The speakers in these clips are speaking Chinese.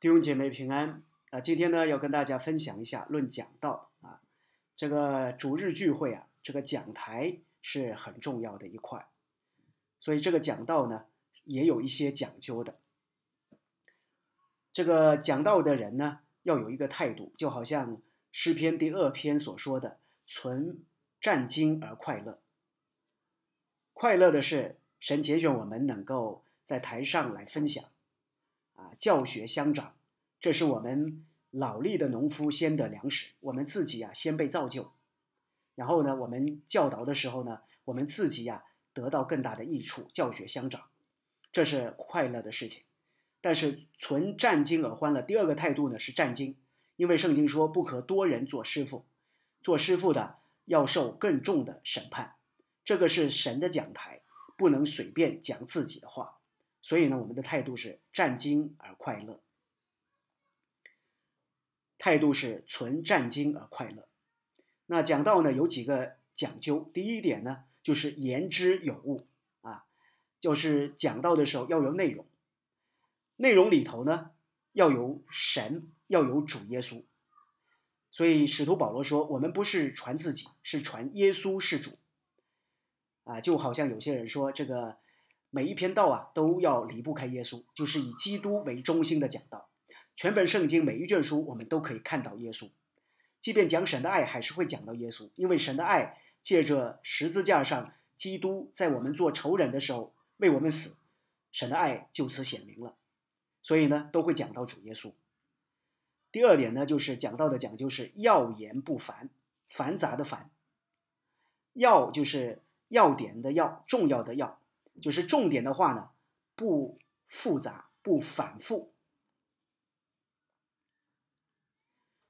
弟兄姐妹平安啊！今天呢，要跟大家分享一下论讲道啊。这个主日聚会啊，这个讲台是很重要的一块，所以这个讲道呢，也有一些讲究的。这个讲道的人呢，要有一个态度，就好像诗篇第二篇所说的：“存战兢而快乐。”快乐的是，神节选我们能够在台上来分享。啊，教学相长，这是我们老力的农夫先得粮食。我们自己啊，先被造就，然后呢，我们教导的时候呢，我们自己呀，得到更大的益处。教学相长，这是快乐的事情。但是存战兢而欢乐。第二个态度呢是战兢，因为圣经说不可多人做师傅，做师傅的要受更重的审判。这个是神的讲台，不能随便讲自己的话。所以呢，我们的态度是战兢而快乐，态度是存战兢而快乐。那讲到呢，有几个讲究。第一点呢，就是言之有物啊，就是讲到的时候要有内容，内容里头呢要有神，要有主耶稣。所以使徒保罗说，我们不是传自己，是传耶稣是主啊，就好像有些人说这个。每一篇道啊，都要离不开耶稣，就是以基督为中心的讲道。全本圣经每一卷书，我们都可以看到耶稣。即便讲神的爱，还是会讲到耶稣，因为神的爱借着十字架上，基督在我们做仇人的时候为我们死，神的爱就此显明了。所以呢，都会讲到主耶稣。第二点呢，就是讲到的讲究是要言不繁，繁杂的繁。要就是要点的要，重要的要。就是重点的话呢，不复杂，不反复，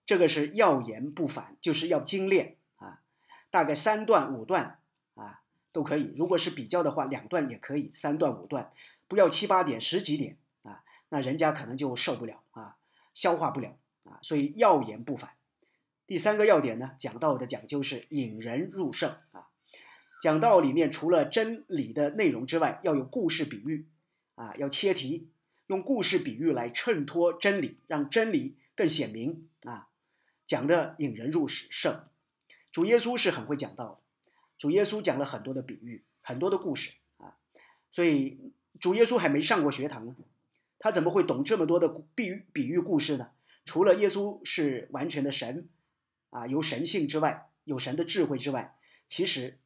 这个是要言不反，就是要精炼啊，大概三段五段啊都可以。如果是比较的话，两段也可以，三段五段，不要七八点、十几点啊，那人家可能就受不了啊，消化不了啊。所以要言不反。第三个要点呢，讲到的讲究是引人入胜啊。讲道里面除了真理的内容之外，要有故事比喻，啊，要切题，用故事比喻来衬托真理，让真理更显明啊，讲的引人入胜。主耶稣是很会讲道的，主耶稣讲了很多的比喻，很多的故事啊，所以主耶稣还没上过学堂呢，他怎么会懂这么多的比喻比喻故事呢？除了耶稣是完全的神，啊，有神性之外，有神的智慧之外，其实。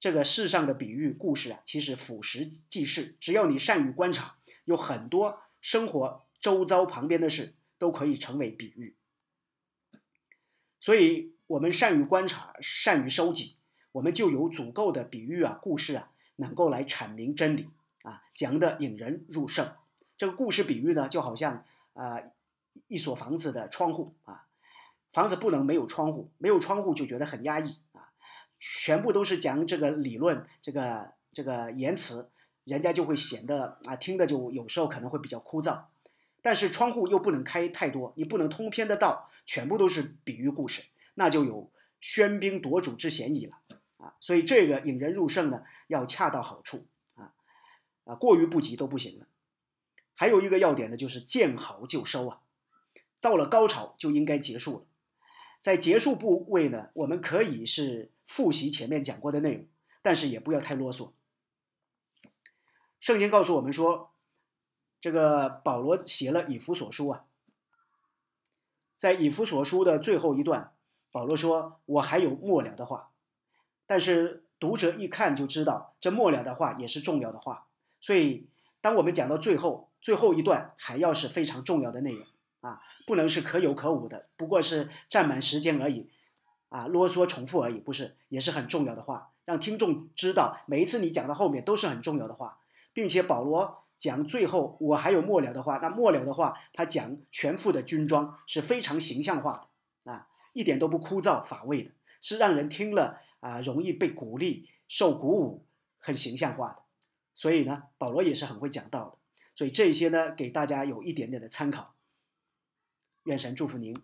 这个世上的比喻故事啊，其实俯拾即是，只要你善于观察，有很多生活周遭旁边的事都可以成为比喻。所以，我们善于观察，善于收集，我们就有足够的比喻啊、故事啊，能够来阐明真理啊，讲的引人入胜。这个故事比喻呢，就好像啊一所房子的窗户啊，房子不能没有窗户，没有窗户就觉得很压抑。全部都是讲这个理论，这个这个言辞，人家就会显得啊，听的就有时候可能会比较枯燥。但是窗户又不能开太多，你不能通篇的道全部都是比喻故事，那就有喧宾夺主之嫌疑了啊。所以这个引人入胜呢，要恰到好处啊啊，过于不及都不行了。还有一个要点呢，就是见好就收啊，到了高潮就应该结束了。在结束部位呢，我们可以是。复习前面讲过的内容，但是也不要太啰嗦。圣经告诉我们说，这个保罗写了以弗所书啊，在以弗所书的最后一段，保罗说：“我还有末了的话。”但是读者一看就知道，这末了的话也是重要的话。所以，当我们讲到最后最后一段，还要是非常重要的内容啊，不能是可有可无的，不过是占满时间而已。啊，啰嗦重复而已，不是，也是很重要的话，让听众知道，每一次你讲到后面都是很重要的话，并且保罗讲最后我还有末了的话，那末了的话，他讲全副的军装是非常形象化的啊，一点都不枯燥乏味的，是让人听了啊容易被鼓励、受鼓舞，很形象化的。所以呢，保罗也是很会讲道的，所以这些呢，给大家有一点点的参考。愿神祝福您。